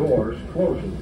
Doors closing.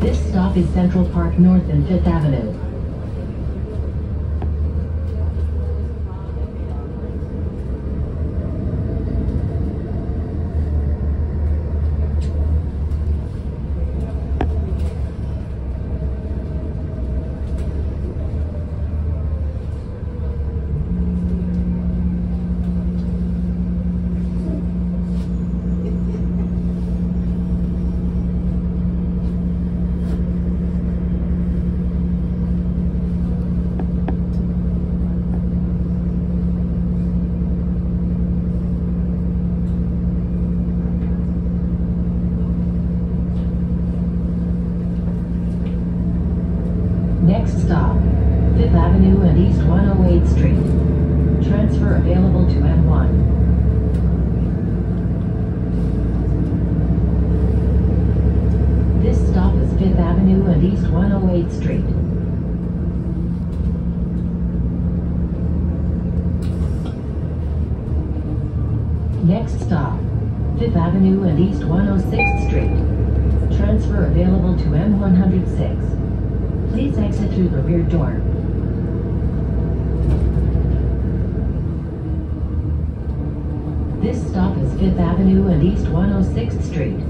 This stop is Central Park North and Fifth Avenue. Next stop, Fifth Avenue and East 108th Street. Transfer available to M1. This stop is Fifth Avenue and East 108th Street. Next stop, Fifth Avenue and East 106th Street. Transfer available to M106. Please exit through the rear door. This stop is Fifth Avenue and East 106th Street.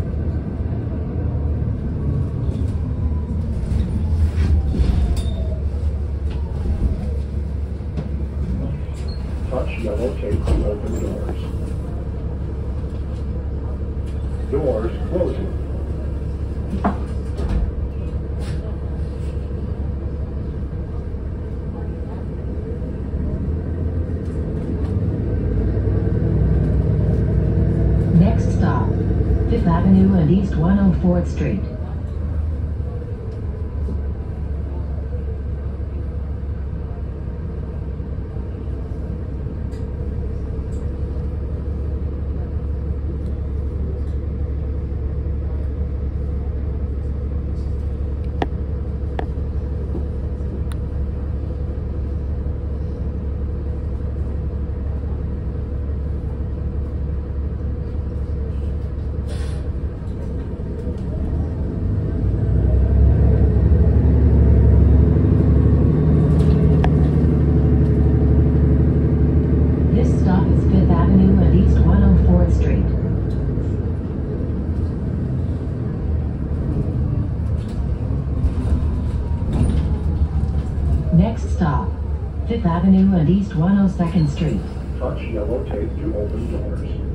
Touch yellow tape to open. Doors closing. Next stop, Fifth Avenue and East 104th Street. This stop is Fifth Avenue and East 104th Street. Next stop, Fifth Avenue and East 102nd Street. Touch yellow tape to open doors.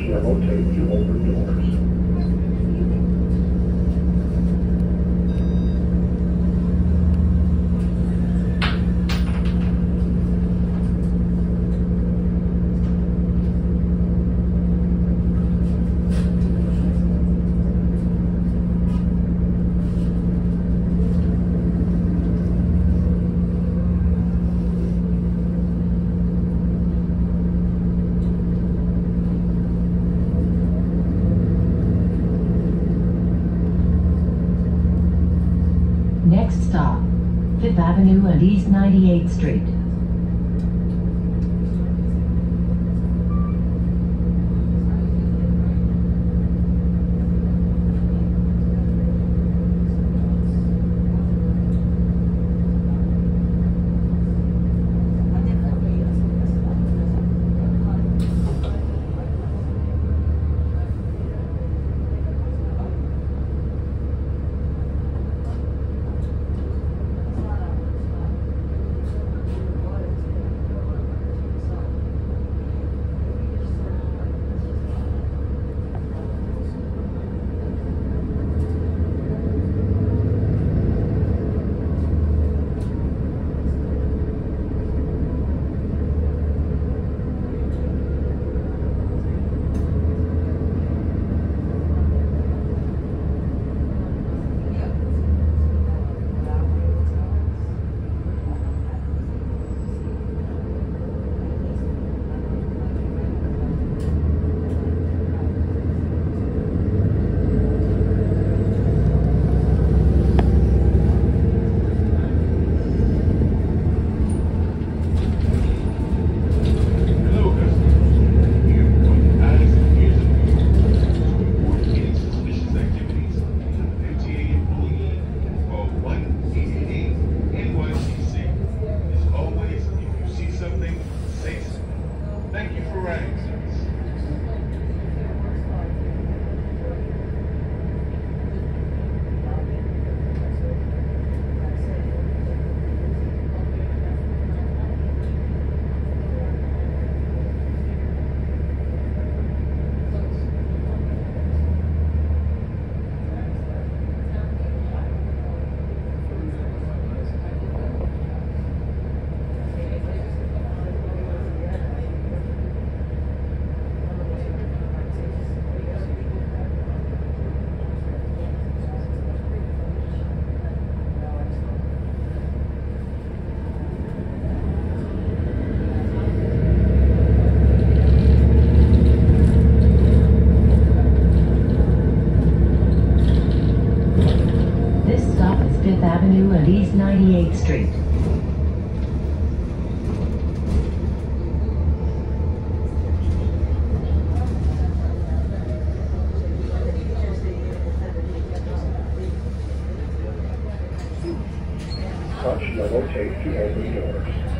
Tape to open doors. Next stop, Fifth Avenue and East 98th Street. 98th Street. Yellow tape to open doors.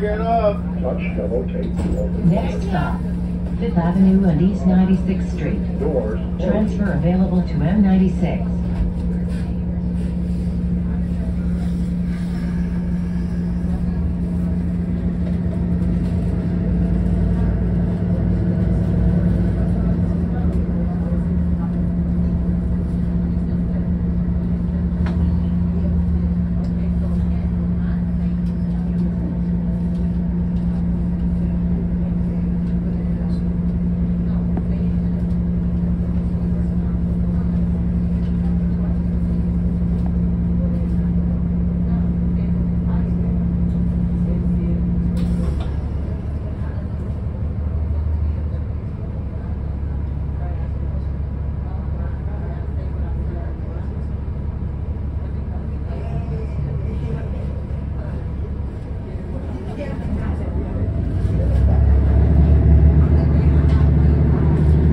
Get off. Touch yellow tape Next stop, Fifth Avenue and East 96th Street. doors. Transfer available to M96.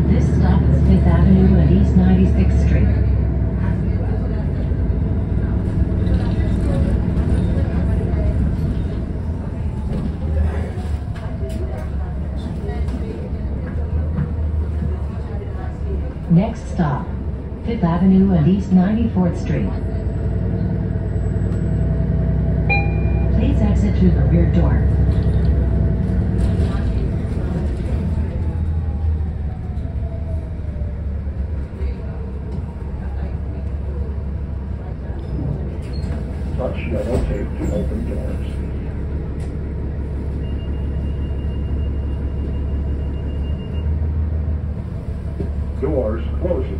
This stop is Fifth Avenue and East 96th Street. Next stop, Fifth Avenue and East 94th Street. Please exit through the rear door. Touch yellow tape to open doors. Doors closing.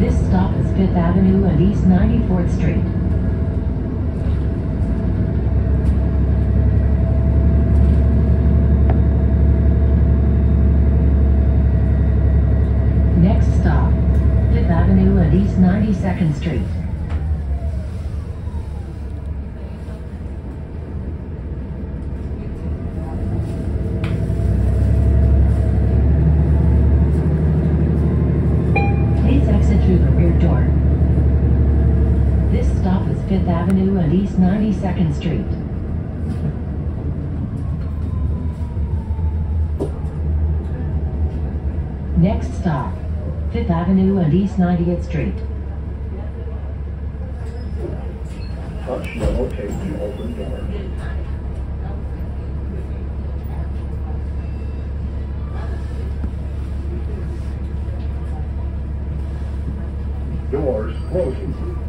This stop is Fifth Avenue and East 94th Street. Next stop, Fifth Avenue and East 92nd Street. 5th Avenue and East 92nd Street. Next stop, 5th Avenue and East 90th Street. Touch the the open door. Doors closing.